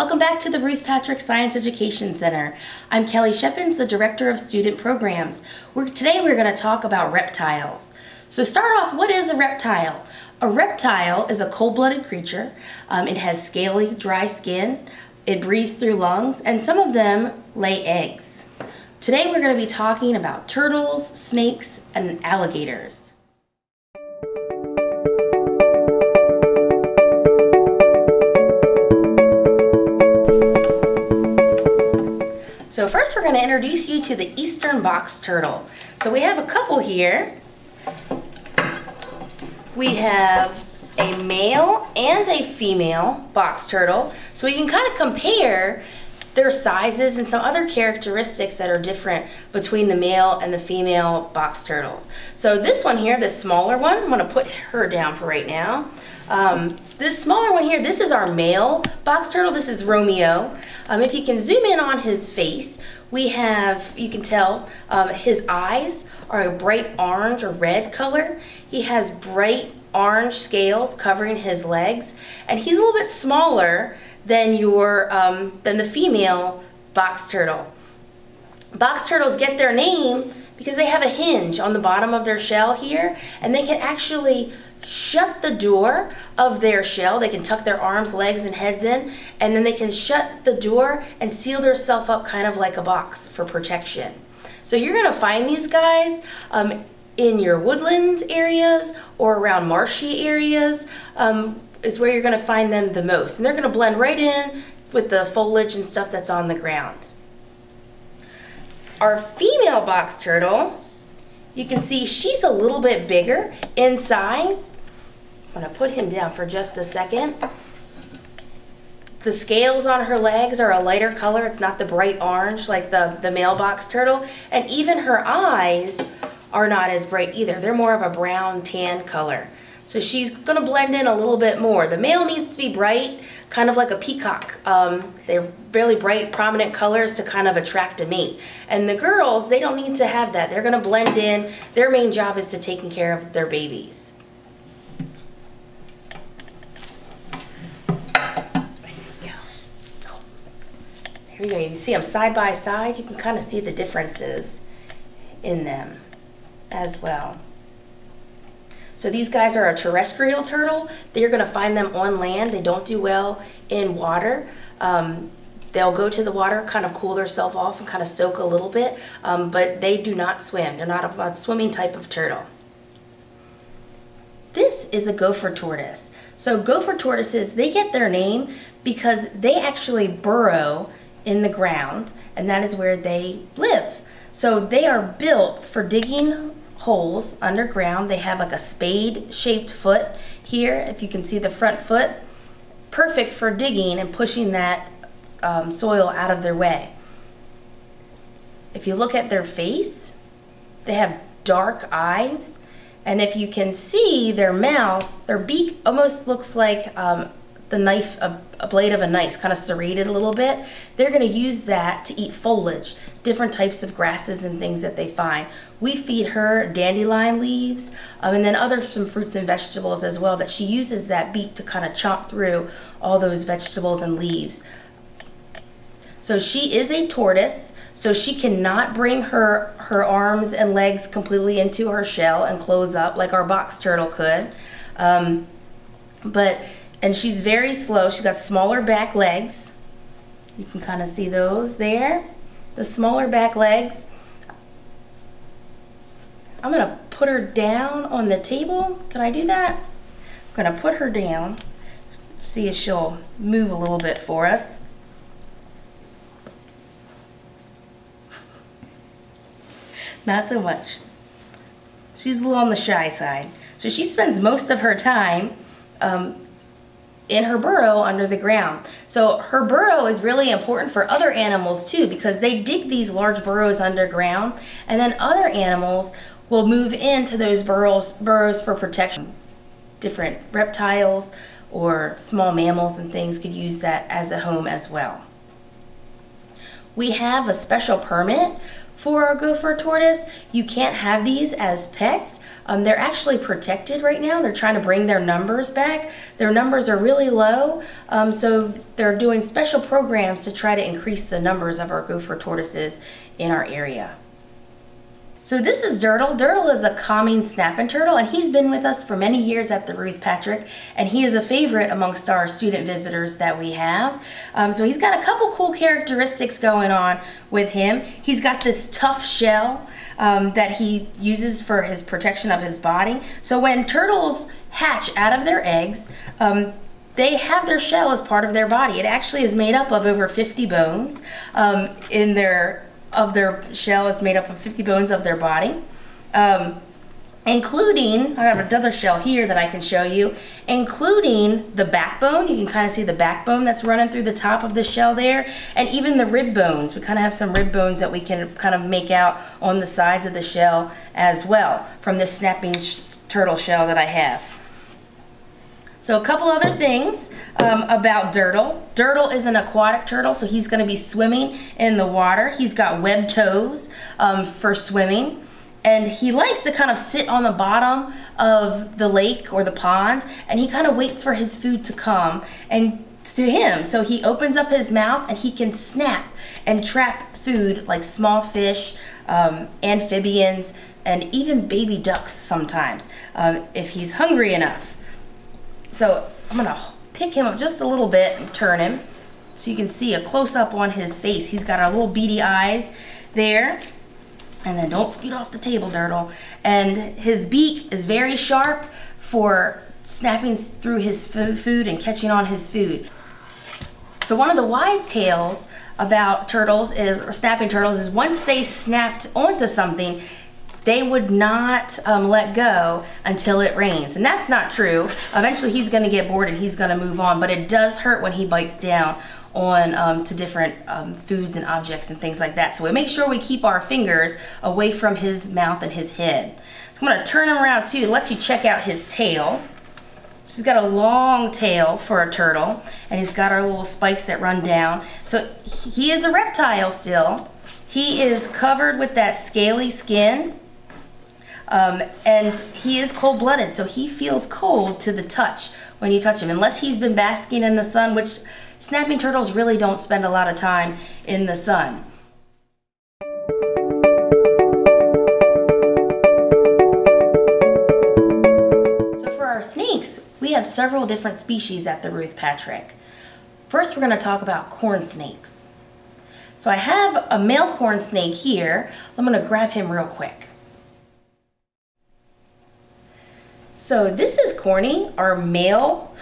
Welcome back to the Ruth Patrick Science Education Center. I'm Kelly Shepins, the Director of Student Programs. We're, today we're going to talk about reptiles. So start off, what is a reptile? A reptile is a cold-blooded creature. Um, it has scaly, dry skin. It breathes through lungs, and some of them lay eggs. Today we're going to be talking about turtles, snakes, and alligators. So first we're going to introduce you to the eastern box turtle. So we have a couple here. We have a male and a female box turtle. So we can kind of compare their sizes and some other characteristics that are different between the male and the female box turtles. So this one here, this smaller one, I'm going to put her down for right now. Um, this smaller one here, this is our male box turtle. This is Romeo. Um, if you can zoom in on his face, we have, you can tell, um, his eyes are a bright orange or red color. He has bright orange scales covering his legs, and he's a little bit smaller than your um, than the female box turtle. Box turtles get their name because they have a hinge on the bottom of their shell here, and they can actually shut the door of their shell. They can tuck their arms, legs, and heads in, and then they can shut the door and seal themselves up kind of like a box for protection. So you're gonna find these guys um, in your woodland areas or around marshy areas um, is where you're gonna find them the most. And they're gonna blend right in with the foliage and stuff that's on the ground. Our female box turtle, you can see she's a little bit bigger in size. I'm gonna put him down for just a second. The scales on her legs are a lighter color. It's not the bright orange like the, the male box turtle. And even her eyes are not as bright either. They're more of a brown tan color. So she's gonna blend in a little bit more. The male needs to be bright, kind of like a peacock. Um, they're really bright, prominent colors to kind of attract a mate. And the girls, they don't need to have that. They're gonna blend in. Their main job is to taking care of their babies. We go. You see them side by side. You can kind of see the differences in them as well. So these guys are a terrestrial turtle. They're going to find them on land. They don't do well in water. Um, they'll go to the water, kind of cool themselves off and kind of soak a little bit, um, but they do not swim. They're not a, a swimming type of turtle. This is a gopher tortoise. So gopher tortoises, they get their name because they actually burrow in the ground and that is where they live. So they are built for digging holes underground. They have like a spade shaped foot here, if you can see the front foot. Perfect for digging and pushing that um, soil out of their way. If you look at their face, they have dark eyes. And if you can see their mouth, their beak almost looks like um, the knife, a, a blade of a knife, kind of serrated a little bit, they're going to use that to eat foliage, different types of grasses and things that they find. We feed her dandelion leaves um, and then other some fruits and vegetables as well that she uses that beak to kind of chomp through all those vegetables and leaves. So she is a tortoise, so she cannot bring her, her arms and legs completely into her shell and close up like our box turtle could. Um, but and she's very slow. She's got smaller back legs. You can kind of see those there. The smaller back legs. I'm going to put her down on the table. Can I do that? I'm going to put her down. See if she'll move a little bit for us. Not so much. She's a little on the shy side. So she spends most of her time um, in her burrow under the ground. So her burrow is really important for other animals too because they dig these large burrows underground and then other animals will move into those burrows, burrows for protection. Different reptiles or small mammals and things could use that as a home as well. We have a special permit for a gopher tortoise. You can't have these as pets. Um, they're actually protected right now. They're trying to bring their numbers back. Their numbers are really low, um, so they're doing special programs to try to increase the numbers of our gopher tortoises in our area. So this is Durdle. Durdle is a common snapping turtle and he's been with us for many years at the Ruth Patrick and he is a favorite amongst our student visitors that we have. Um, so he's got a couple cool characteristics going on with him. He's got this tough shell um, that he uses for his protection of his body. So when turtles hatch out of their eggs, um, they have their shell as part of their body. It actually is made up of over 50 bones um, in their of their shell is made up of 50 bones of their body. Um, including, I have another shell here that I can show you, including the backbone. You can kind of see the backbone that's running through the top of the shell there, and even the rib bones. We kind of have some rib bones that we can kind of make out on the sides of the shell as well from this snapping turtle shell that I have. So a couple other things um, about Durdle. Durdle is an aquatic turtle, so he's going to be swimming in the water. He's got webbed toes um, for swimming. And he likes to kind of sit on the bottom of the lake or the pond, and he kind of waits for his food to come and to him. So he opens up his mouth and he can snap and trap food like small fish, um, amphibians, and even baby ducks sometimes um, if he's hungry enough. So I'm gonna pick him up just a little bit and turn him so you can see a close-up on his face. He's got our little beady eyes there. And then don't scoot off the table, Durdle. And his beak is very sharp for snapping through his food and catching on his food. So one of the wise tales about turtles is, or snapping turtles is once they snapped onto something, they would not um, let go until it rains. And that's not true. Eventually he's gonna get bored and he's gonna move on, but it does hurt when he bites down on um, to different um, foods and objects and things like that. So we make sure we keep our fingers away from his mouth and his head. So I'm gonna turn him around too, let you check out his tail. She's got a long tail for a turtle, and he's got our little spikes that run down. So he is a reptile still. He is covered with that scaly skin, um, and he is cold-blooded, so he feels cold to the touch when you touch him, unless he's been basking in the sun, which snapping turtles really don't spend a lot of time in the sun. So for our snakes, we have several different species at the Ruth Patrick. First, we're going to talk about corn snakes. So I have a male corn snake here. I'm going to grab him real quick. So this is Corny, our male,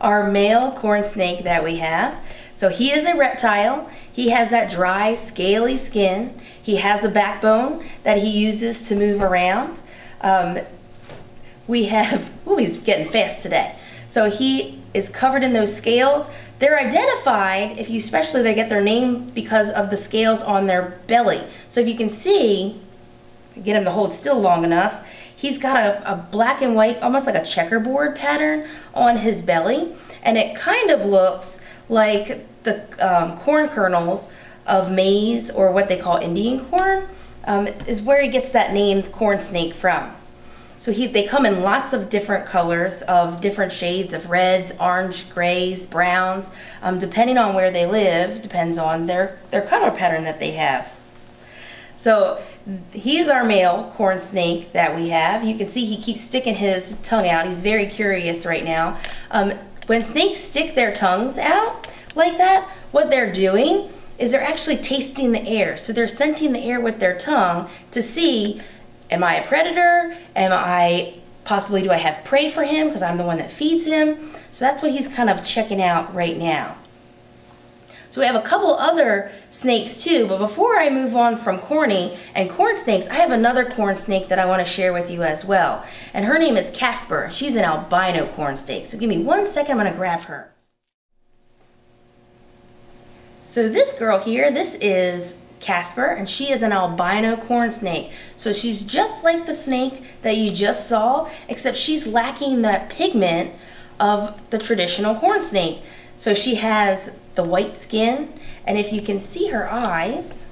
our male corn snake that we have. So he is a reptile. He has that dry, scaly skin. He has a backbone that he uses to move around. Um, we have, oh, he's getting fast today. So he is covered in those scales. They're identified, if you especially they get their name because of the scales on their belly. So if you can see, get him to hold still long enough, he's got a, a black and white, almost like a checkerboard pattern on his belly. And it kind of looks like the um, corn kernels of maize or what they call Indian corn um, is where he gets that name corn snake from. So he, they come in lots of different colors of different shades of reds, orange, grays, browns, um, depending on where they live, depends on their, their color pattern that they have. So he's our male corn snake that we have. You can see he keeps sticking his tongue out. He's very curious right now. Um, when snakes stick their tongues out like that, what they're doing is they're actually tasting the air. So they're scenting the air with their tongue to see, am I a predator? Am I, possibly do I have prey for him because I'm the one that feeds him? So that's what he's kind of checking out right now. So we have a couple other snakes too, but before I move on from corny and corn snakes, I have another corn snake that I want to share with you as well. And her name is Casper. She's an albino corn snake. So give me one second, I'm to grab her. So this girl here, this is Casper, and she is an albino corn snake. So she's just like the snake that you just saw, except she's lacking that pigment of the traditional corn snake. So she has the white skin, and if you can see her eyes,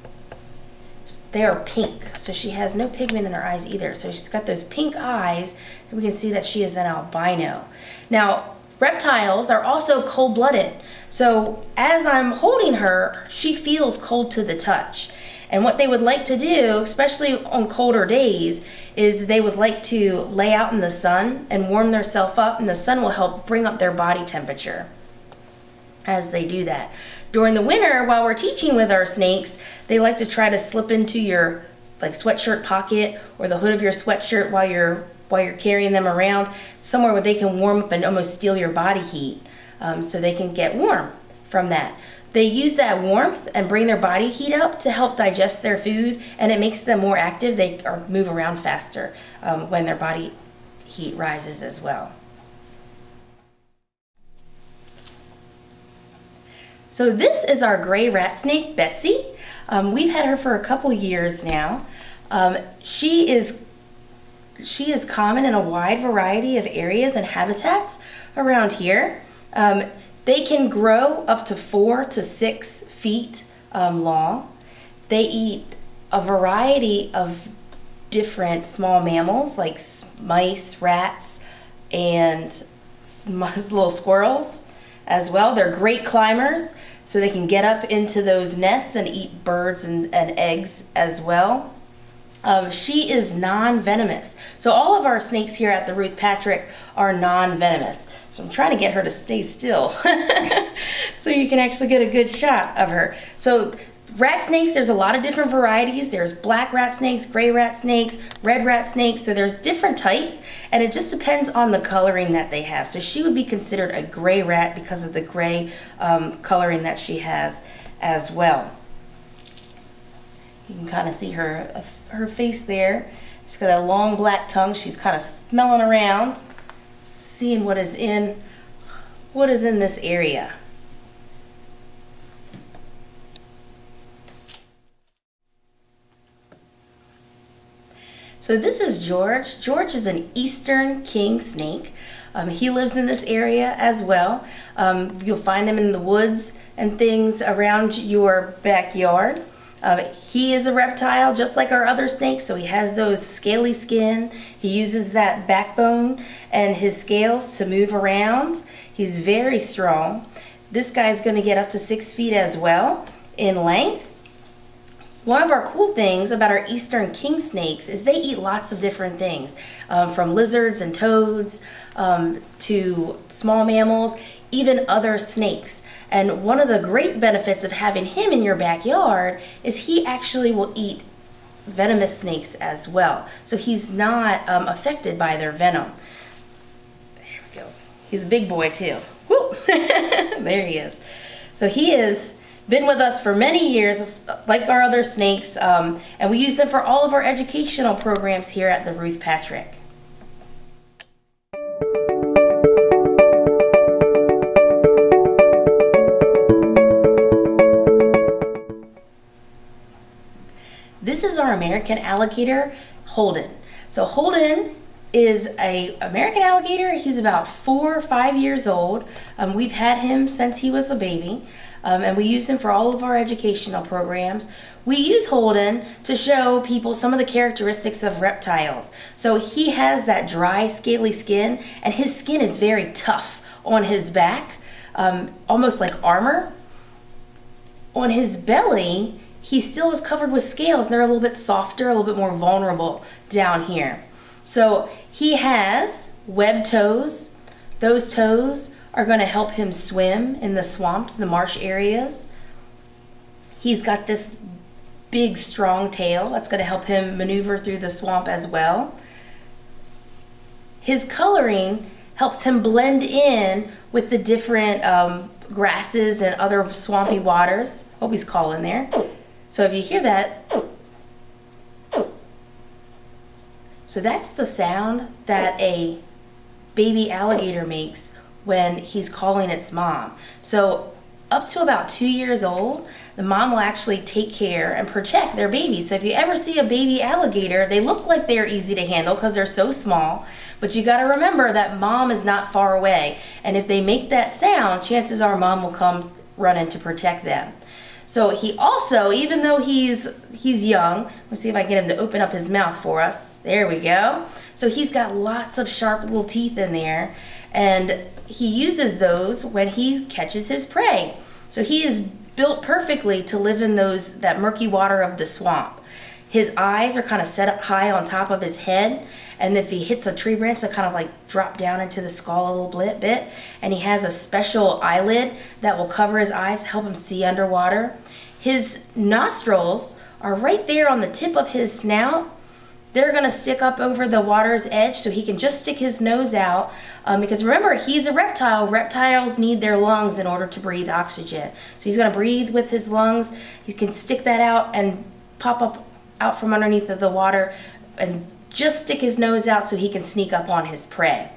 they are pink. So she has no pigment in her eyes either. So she's got those pink eyes, and we can see that she is an albino. Now, reptiles are also cold-blooded. So as I'm holding her, she feels cold to the touch. And what they would like to do, especially on colder days, is they would like to lay out in the sun and warm themselves up, and the sun will help bring up their body temperature as they do that. During the winter, while we're teaching with our snakes, they like to try to slip into your like sweatshirt pocket or the hood of your sweatshirt while you're while you're carrying them around, somewhere where they can warm up and almost steal your body heat, um, so they can get warm from that. They use that warmth and bring their body heat up to help digest their food, and it makes them more active. They move around faster um, when their body heat rises as well. So this is our gray rat snake, Betsy. Um, we've had her for a couple years now. Um, she is she is common in a wide variety of areas and habitats around here. Um, they can grow up to four to six feet um, long. They eat a variety of different small mammals like mice, rats, and little squirrels as well. They're great climbers so they can get up into those nests and eat birds and, and eggs as well. Um, she is non-venomous. So all of our snakes here at the Ruth Patrick are non-venomous. So I'm trying to get her to stay still so you can actually get a good shot of her. So Rat snakes, there's a lot of different varieties. There's black rat snakes, gray rat snakes, red rat snakes. So there's different types and it just depends on the coloring that they have. So she would be considered a gray rat because of the gray um, coloring that she has as well. You can kind of see her, her face there. She's got a long black tongue. She's kind of smelling around, seeing what is in, what is in this area. So this is George. George is an eastern king snake. Um, he lives in this area as well. Um, you'll find them in the woods and things around your backyard. Uh, he is a reptile just like our other snakes, so he has those scaly skin. He uses that backbone and his scales to move around. He's very strong. This guy's going to get up to six feet as well in length. One of our cool things about our eastern king snakes is they eat lots of different things, um, from lizards and toads um, to small mammals, even other snakes. And one of the great benefits of having him in your backyard is he actually will eat venomous snakes as well. So he's not um, affected by their venom. There we go. He's a big boy too. Woo! there he is. So he is been with us for many years, like our other snakes, um, and we use them for all of our educational programs here at the Ruth Patrick. This is our American alligator, Holden. So Holden is a American alligator. He's about four or five years old. Um, we've had him since he was a baby um, and we use them for all of our educational programs. We use Holden to show people some of the characteristics of reptiles. So he has that dry, scaly skin, and his skin is very tough on his back, um, almost like armor. On his belly, he still is covered with scales, and they're a little bit softer, a little bit more vulnerable down here. So he has web toes. Those toes are going to help him swim in the swamps, the marsh areas. He's got this big, strong tail that's going to help him maneuver through the swamp as well. His coloring helps him blend in with the different um, grasses and other swampy waters. Hope he's calling there. So if you hear that, so that's the sound that a baby alligator makes when he's calling its mom. So up to about two years old, the mom will actually take care and protect their baby. So if you ever see a baby alligator, they look like they're easy to handle because they're so small. But you got to remember that mom is not far away. And if they make that sound, chances are mom will come running to protect them. So he also, even though he's he's young, let's see if I get him to open up his mouth for us. There we go. So he's got lots of sharp little teeth in there, and he uses those when he catches his prey. So he is built perfectly to live in those that murky water of the swamp. His eyes are kind of set up high on top of his head, and if he hits a tree branch, they'll kind of like drop down into the skull a little bit. And he has a special eyelid that will cover his eyes, help him see underwater. His nostrils are right there on the tip of his snout. They're gonna stick up over the water's edge so he can just stick his nose out. Um, because remember, he's a reptile. Reptiles need their lungs in order to breathe oxygen. So he's gonna breathe with his lungs. He can stick that out and pop up out from underneath of the water and just stick his nose out so he can sneak up on his prey.